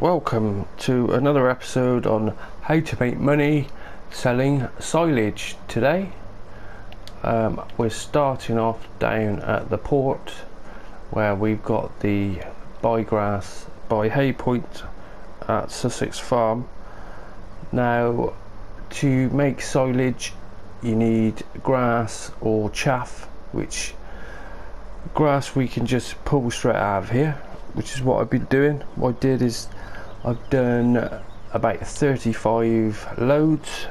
welcome to another episode on how to make money selling silage today um, we're starting off down at the port where we've got the buygrass by Haypoint at Sussex Farm now to make silage you need grass or chaff which grass we can just pull straight out of here which is what I've been doing. What I did is I've done about 35 loads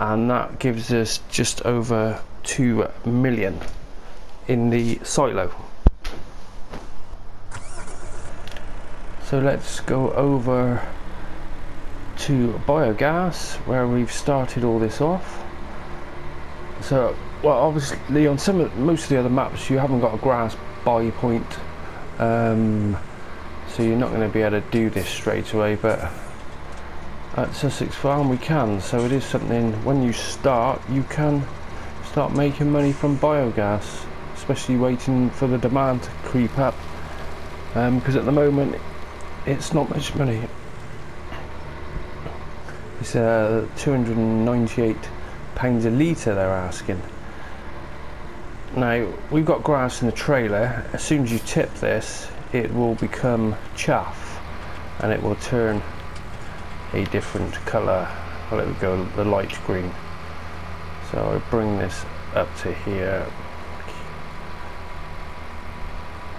and that gives us just over 2 million in the silo. So let's go over to biogas where we've started all this off. So well obviously on some of most of the other maps you haven't got a grass buy point um, so you're not going to be able to do this straight away but at Sussex Farm we can. So it is something when you start you can start making money from biogas especially waiting for the demand to creep up. Because um, at the moment it's not much money. It's uh, 298 pounds a litre they're asking. Now we've got grass in the trailer. As soon as you tip this, it will become chaff and it will turn a different colour. Well, it would go the light green. So I bring this up to here.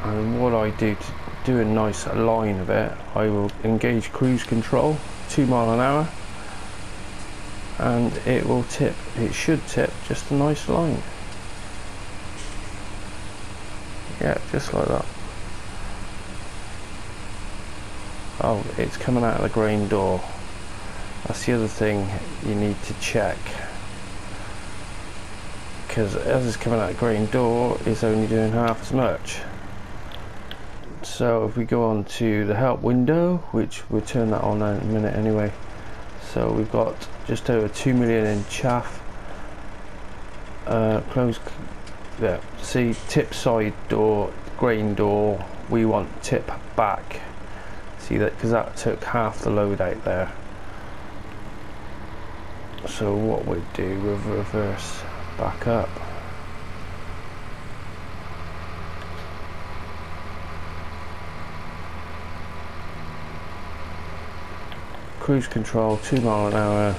And what I do to do a nice line of it, I will engage cruise control, two mile an hour, and it will tip, it should tip just a nice line. Yeah, just like that. Oh, it's coming out of the grain door. That's the other thing you need to check. Because as it's coming out of the grain door, it's only doing half as much. So if we go on to the help window, which we'll turn that on in a minute anyway. So we've got just over 2 million in chaff. Uh, close yeah see tip side door grain door we want tip back see that because that took half the load out there. So what we do we reverse back up. Cruise control 2 mile an hour.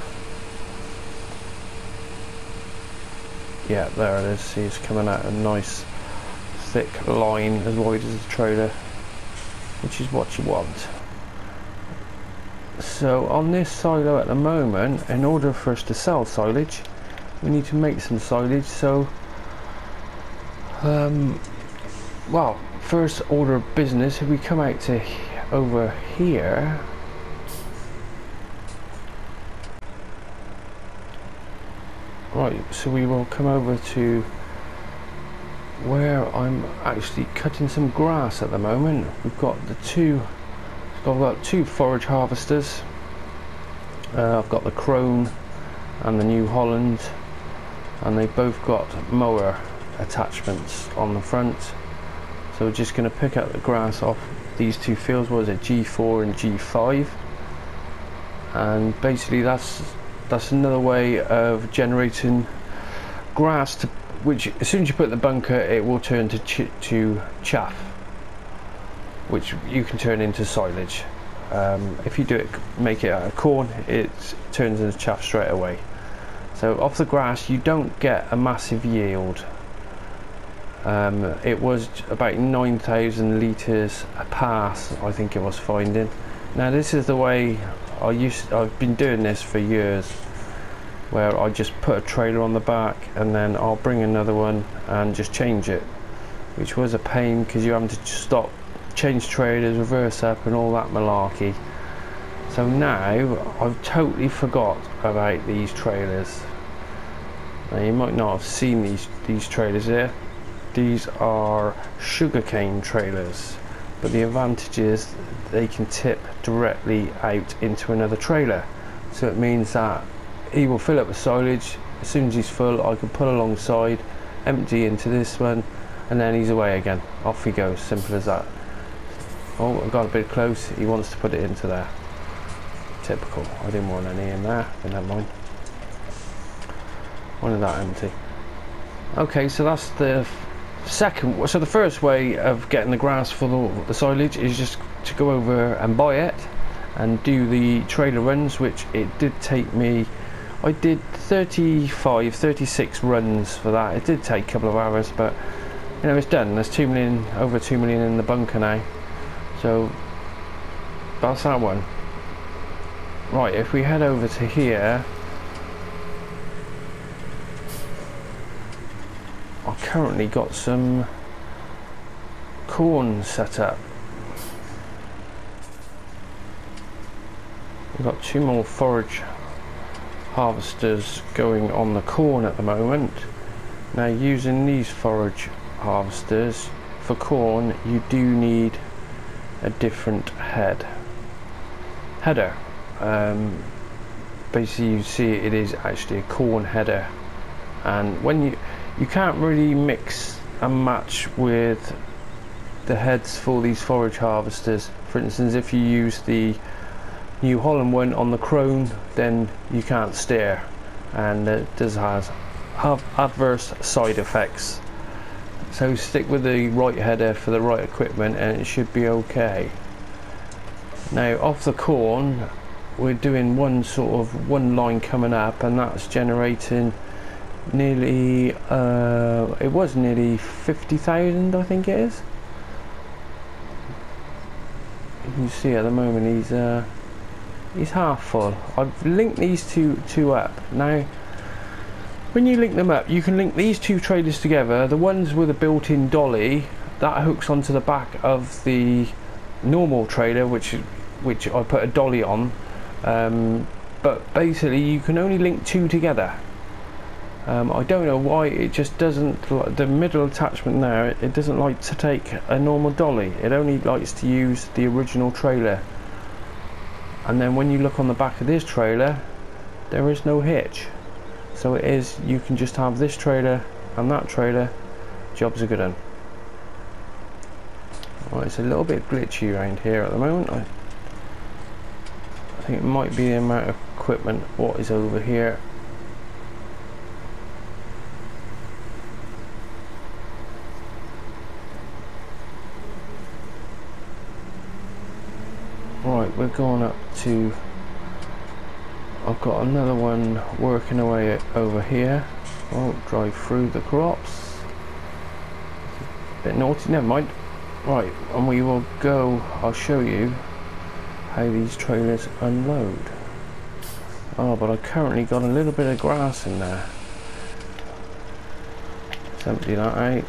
Yeah there it is. See it's coming out a nice thick line as wide as the trailer which is what you want so on this silo at the moment in order for us to sell silage we need to make some silage so um, well first order of business if we come out to over here Right, so we will come over to where I'm actually cutting some grass at the moment. We've got the two, I've got two forage harvesters. Uh, I've got the Krone and the New Holland, and they've both got mower attachments on the front. So we're just going to pick up the grass off these two fields. What is it, G4 and G5? And basically that's that's another way of generating grass to which as soon as you put the bunker it will turn to ch to chaff which you can turn into silage. Um, if you do it make it out of corn it turns into chaff straight away. So off the grass you don't get a massive yield. Um, it was about 9,000 litres a pass I think it was finding. Now this is the way I used I've been doing this for years where I just put a trailer on the back and then I'll bring another one and just change it which was a pain because you're having to stop change trailers reverse up and all that malarkey. So now I've totally forgot about these trailers. Now you might not have seen these these trailers here. These are sugarcane trailers but the advantage is they can tip directly out into another trailer. So it means that he will fill up with silage. As soon as he's full I can pull alongside empty into this one and then he's away again. Off he goes simple as that Oh, I got a bit close. He wants to put it into there. Typical. I didn't want any in there. But never mind. One of that empty. Okay, so that's the second. So the first way of getting the grass for the, the silage is just to go over and buy it and do the trailer runs, which it did take me. I did 35, 36 runs for that. It did take a couple of hours, but you know it's done. There's two million, over two million in the bunker now. So that's that one. Right, if we head over to here, I've currently got some corn set up. We've got two more forage harvesters going on the corn at the moment. Now using these forage harvesters for corn you do need a different head. Header um, basically you see it is actually a corn header. And when you you can't really mix and match with the heads for these forage harvesters. For instance if you use the New Holland one on the Krone then you can't steer. And it does has have adverse side effects so stick with the right header for the right equipment and it should be okay. Now off the corn we're doing one sort of one line coming up and that's generating nearly uh, it was nearly 50,000 I think it is. You can see at the moment he's uh, he's half full. I've linked these two two up. Now when you link them up you can link these two trailers together the ones with a built-in dolly that hooks onto the back of the normal trailer which which I put a dolly on. Um, but basically you can only link two together. Um, I don't know why it just doesn't the middle attachment there it doesn't like to take a normal dolly. It only likes to use the original trailer. And then when you look on the back of this trailer there is no hitch so it is you can just have this trailer and that trailer jobs are good on well, it's a little bit glitchy around here at the moment. I think it might be the amount of equipment what is over here. Right, we're going up to I've got another one working away over here. Oh, drive through the crops. Bit naughty, never mind. Right, and we will go, I'll show you how these trailers unload. Oh, but I've currently got a little bit of grass in there. Let's empty that out.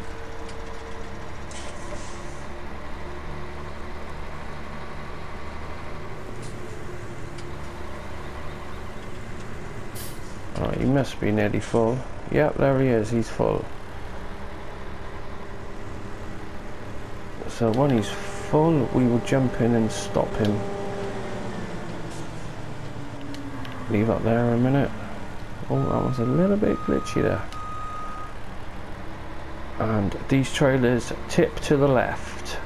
Right, he must be nearly full. Yep, there he is, he's full. So when he's full, we will jump in and stop him. Leave up there a minute. Oh, that was a little bit glitchy there. And these trailers tip to the left.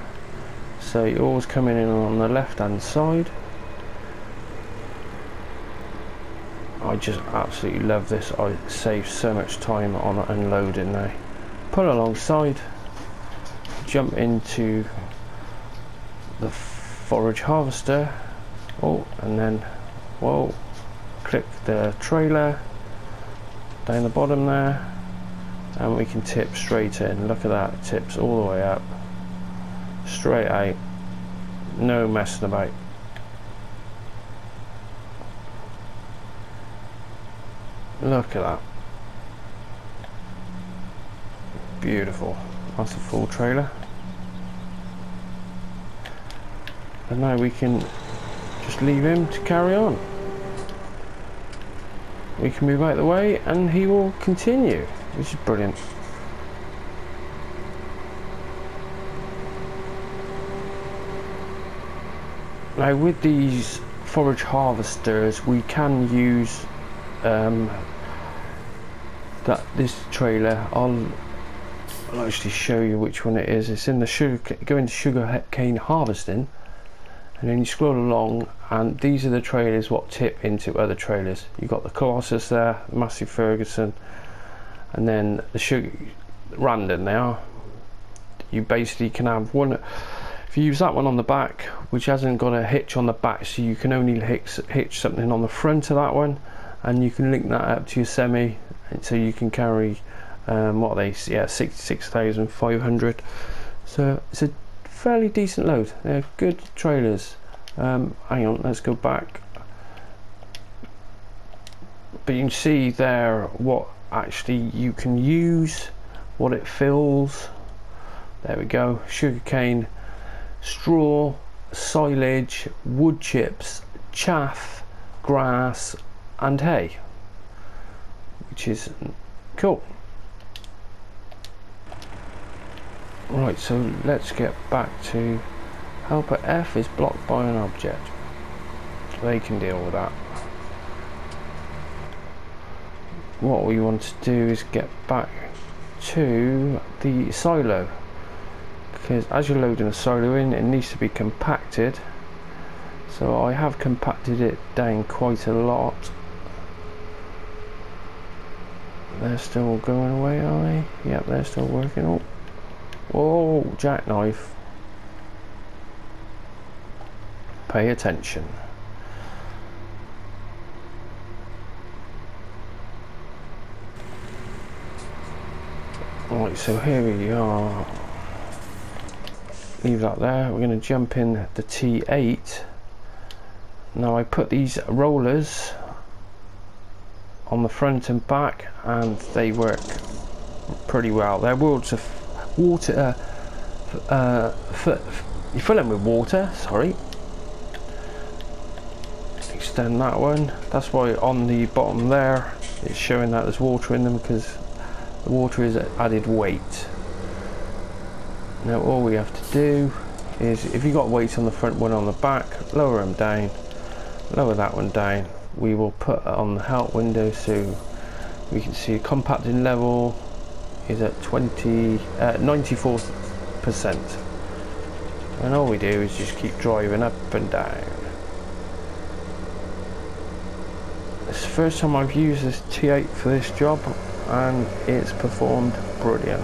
So you're always coming in on the left hand side. I just absolutely love this. I save so much time on unloading now pull alongside. Jump into the forage harvester. Oh and then whoa click the trailer down the bottom there and we can tip straight in. Look at that tips all the way up. Straight out no messing about Look at that. Beautiful. That's a full trailer. And now we can just leave him to carry on. We can move out the way and he will continue, which is brilliant. Now with these forage harvesters we can use um, that this trailer I'll I'll actually show you which one it is. It's in the sugar, go into sugar cane harvesting, and then you scroll along, and these are the trailers what tip into other trailers. You've got the Colossus there, Massey Ferguson, and then the sugar Randon now. You basically can have one. If you use that one on the back, which hasn't got a hitch on the back, so you can only hitch, hitch something on the front of that one, and you can link that up to your semi, so you can carry um, what they yeah 66,500 so it's a fairly decent load. They're good trailers. Um, hang on let's go back. But you can see there what actually you can use what it fills. There we go. Sugarcane straw silage wood chips chaff grass and hay which is cool Right, so let's get back to helper F is blocked by an object. They can deal with that. What we want to do is get back to the silo because as you're loading a silo in it needs to be compacted so I have compacted it down quite a lot they're still going away are they? yep they're still working oh jackknife. Pay attention. Right, so here we are. Leave that there. We're going to jump in the T8. Now I put these rollers on the front and back and they work pretty well. They're of water, uh, uh, you fill them with water, sorry. Extend that one. That's why on the bottom there, it's showing that there's water in them because the water is added weight. Now all we have to do is, if you've got weight on the front, one on the back, lower them down, lower that one down. We will put on the help window so we can see compacting level, is at 20, uh, 94%. And all we do is just keep driving up and down. It's the first time I've used this T8 for this job and it's performed brilliant.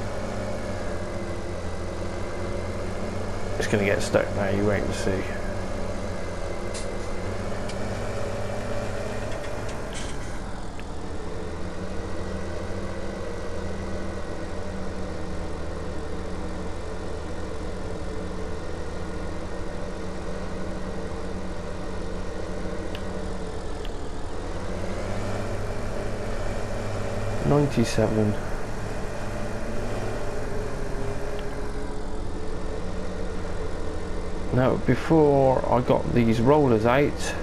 It's going to get stuck now, you wait and see. 97 now before I got these rollers out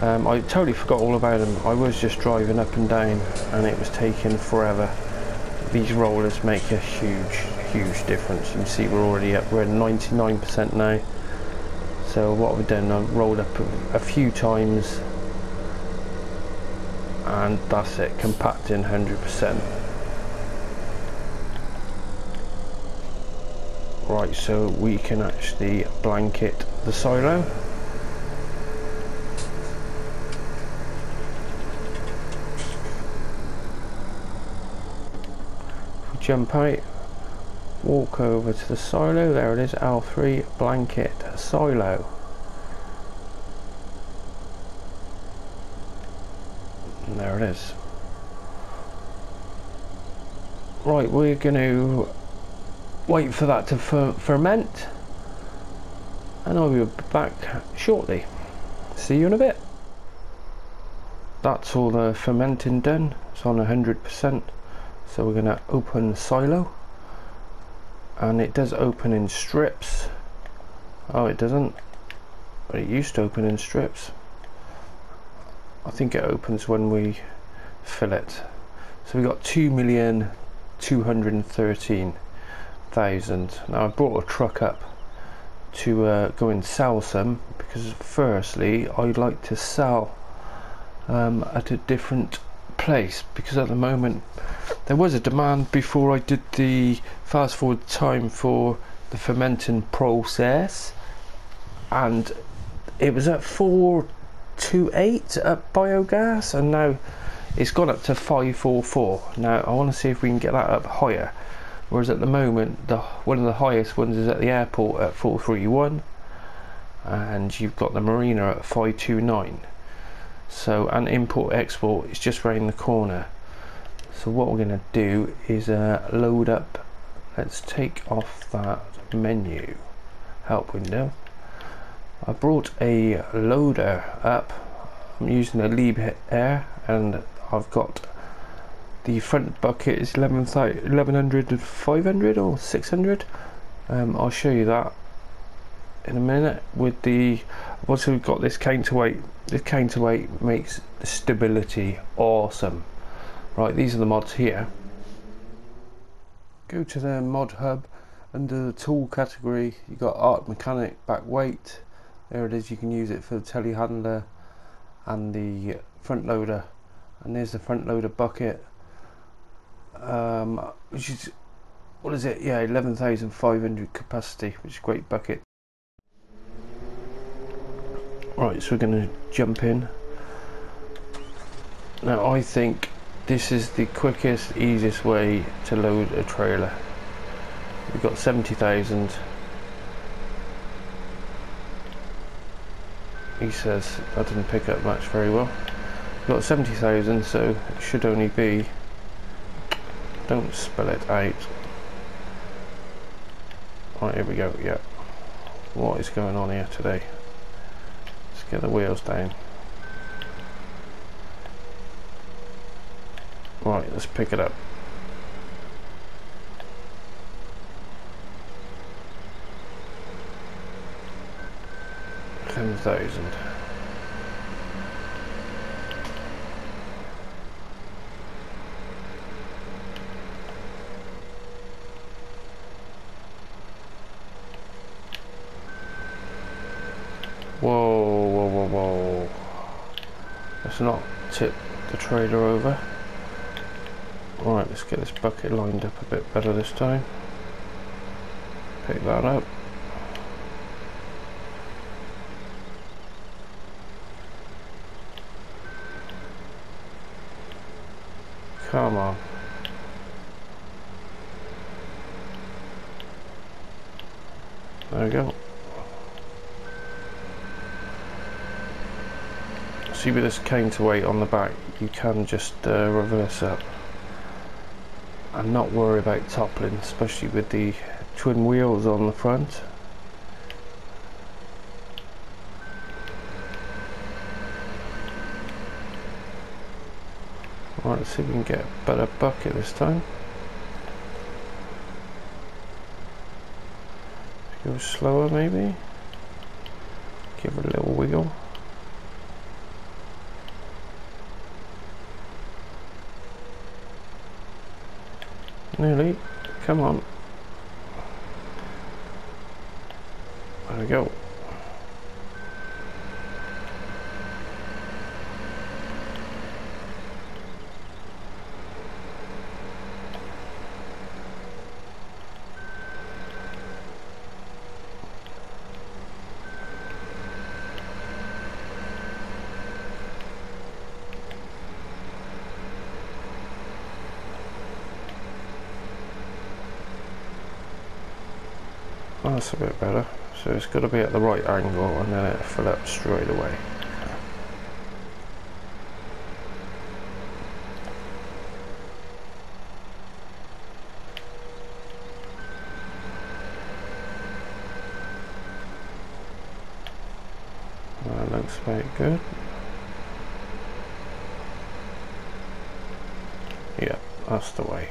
um, I totally forgot all about them I was just driving up and down and it was taking forever. These rollers make a huge huge difference. You see we're already up we're at 99% now. So what we've done I've rolled up a few times and that's it compacting 100% right so we can actually blanket the silo. Jump out walk over to the silo. There it is L3 blanket silo there it is right we're going to wait for that to fer ferment. And I'll be back shortly. See you in a bit. That's all the fermenting done. It's on 100% so we're going to open the silo. And it does open in strips. Oh it doesn't. But it used to open in strips. I think it opens when we fill it. So we got two million two hundred and thirteen thousand. Now I brought a truck up to uh, go and sell some because firstly I'd like to sell um, at a different place because at the moment there was a demand before I did the fast forward time for the fermenting process and it was at 428 at biogas and now it's gone up to 544 now I want to see if we can get that up higher. Whereas at the moment the one of the highest ones is at the airport at 431 and you've got the marina at 529 so an import export is just around the corner. So what we're going to do is uh, load up. Let's take off that menu. Help window. I brought a loader up. I'm using a Liebherr and I've got the front bucket is 1100 500 or 600 um, I'll show you that in a minute with the I've also got this counterweight this counterweight makes the stability awesome. Right these are the mods here. Go to the mod hub. Under the tool category you got art mechanic back weight. There it is you can use it for the telehandler and the front loader and there's the front loader bucket. Um, which is what is it? Yeah 11,500 capacity which is a great bucket. Right so we're going to jump in. Now I think this is the quickest easiest way to load a trailer. We've got 70,000 he says that didn't pick up much very well. Got 70,000 so it should only be don't spell it out. Right here we go, yeah. What is going on here today? Let's get the wheels down. Right, let's pick it up. ten thousand. Whoa, whoa, whoa, whoa. Let's not tip the trailer over. Alright, let's get this bucket lined up a bit better this time. Pick that up. Come on. There we go. With this counterweight on the back, you can just uh, reverse up and not worry about toppling, especially with the twin wheels on the front. Right, let's see if we can get a better bucket this time. Go slower maybe. Give it a little wiggle. Nearly. Come on. There we go. That's a bit better. So it's got to be at the right angle and then it'll fill up straight away. That looks very good. Yeah, that's the way.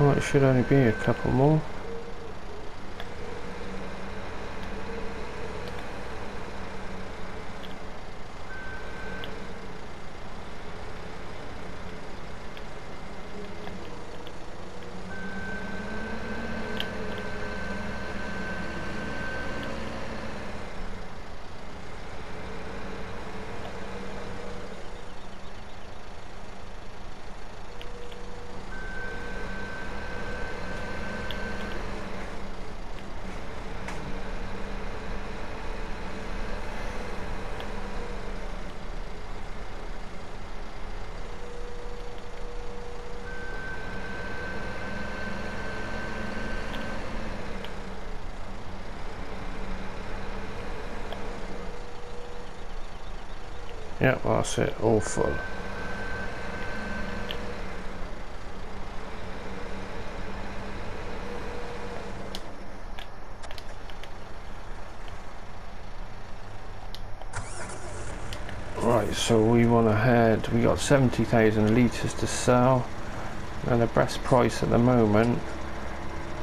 Oh, it should only be a couple more. Yep, that's it, all full. Right, so we want to head, we got 70,000 litres to sell and the best price at the moment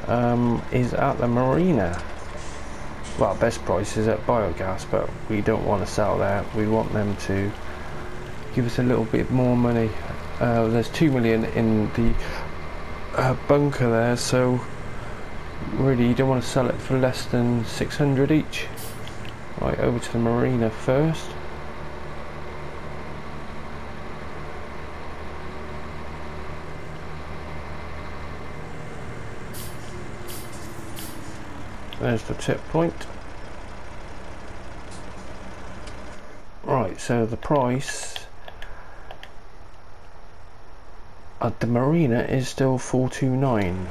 um, is at the marina well best price is at biogas but we don't want to sell there we want them to give us a little bit more money. Uh, there's 2 million in the uh, bunker there so really you don't want to sell it for less than 600 each. Right over to the marina first There's the tip point. Right, so the price at the marina is still 429.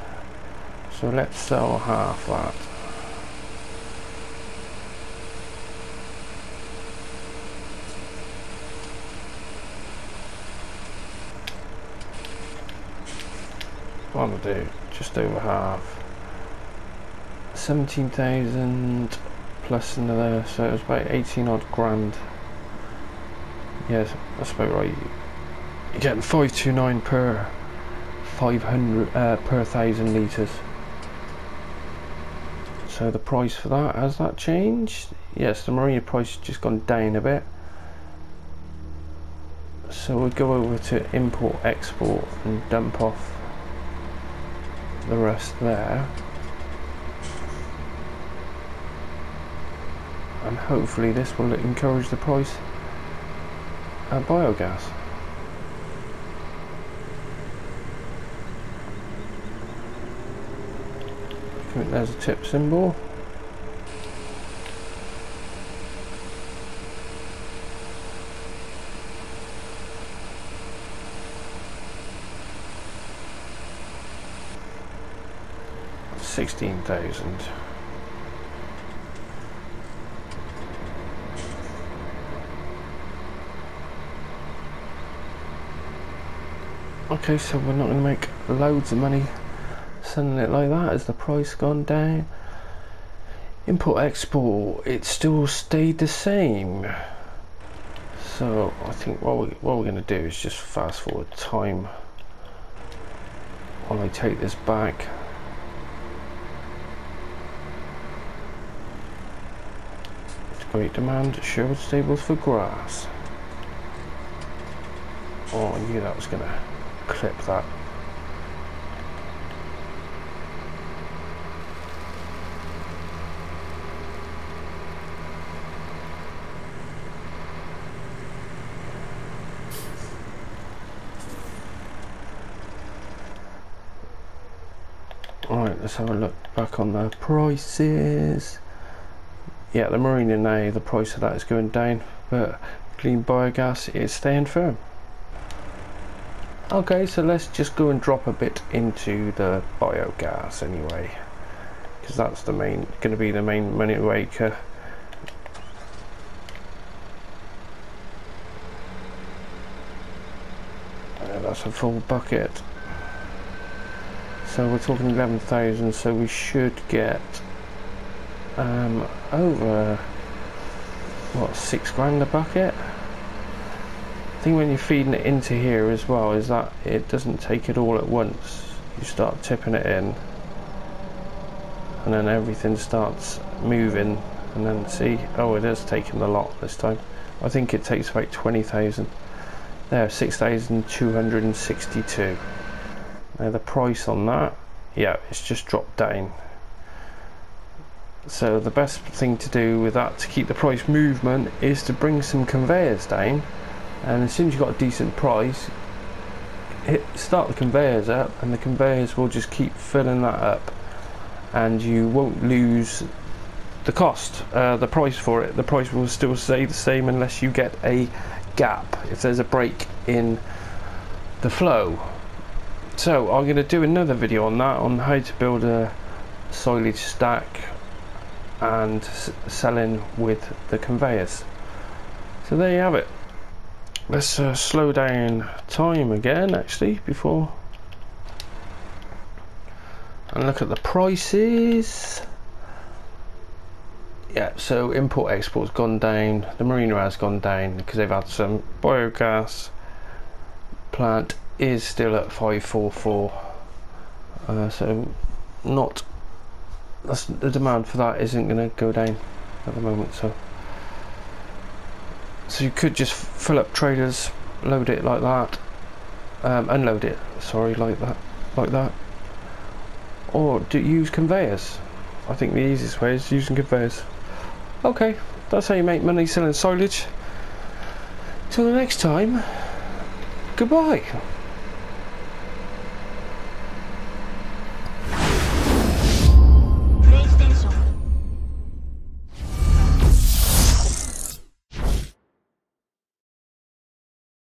So let's sell half that. What will do? Just over half. 17,000 plus another, so it was about 18 odd grand. Yes, that's about right. You're getting 529 per 500 uh, per thousand litres. So the price for that, has that changed? Yes, the marina price has just gone down a bit. So we'll go over to import export and dump off the rest there. And hopefully this will encourage the price of biogas. There's a tip symbol. Sixteen thousand. Okay, so we're not going to make loads of money selling it like that. Has the price gone down? Import export, it still stayed the same. So I think what, we, what we're going to do is just fast forward time while I take this back. Great demand, Sherwood stables for grass. Oh, I knew that was going to clip that. Alright, let's have a look back on the prices. Yeah, the Marina now, the price of that is going down, but clean biogas is staying firm. Okay, so let's just go and drop a bit into the biogas anyway, because that's the main, going to be the main money maker. Uh, that's a full bucket. So we're talking 11,000, so we should get um, over, what, six grand a bucket? Thing when you're feeding it into here as well is that it doesn't take it all at once. You start tipping it in and then everything starts moving and then see, oh it has taken a lot this time. I think it takes about 20,000. There, 6,262. Now the price on that, yeah, it's just dropped down. So the best thing to do with that to keep the price movement is to bring some conveyors down and as soon as you've got a decent price hit start the conveyors up and the conveyors will just keep filling that up. And you won't lose the cost uh, the price for it. The price will still stay the same unless you get a gap if there's a break in the flow. So I'm going to do another video on that on how to build a silage stack and selling with the conveyors. So there you have it let's uh, slow down time again actually before and look at the prices. Yeah so import export's gone down the marina has gone down because they've had some biogas plant is still at 544 uh, so not the demand for that isn't going to go down at the moment so so you could just fill up trailers load it like that um, unload it sorry like that like that. Or do use conveyors? I think the easiest way is using conveyors. Okay that's how you make money selling silage. Till the next time goodbye